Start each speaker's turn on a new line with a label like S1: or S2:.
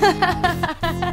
S1: Ha ha ha ha!